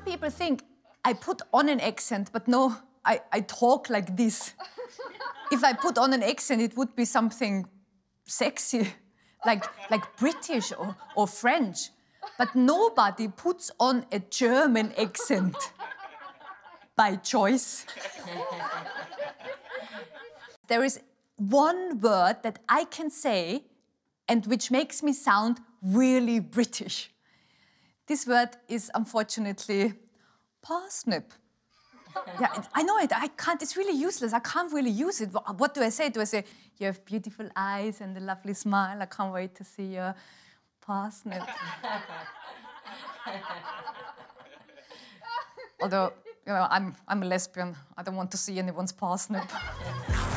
people think I put on an accent, but no, I, I talk like this. if I put on an accent, it would be something sexy, like, like British or, or French. But nobody puts on a German accent by choice. there is one word that I can say and which makes me sound really British. This word is unfortunately parsnip. yeah, I know it. I can't. It's really useless. I can't really use it. What do I say? Do I say you have beautiful eyes and a lovely smile? I can't wait to see your parsnip. Although, you know, I'm I'm a lesbian. I don't want to see anyone's parsnip.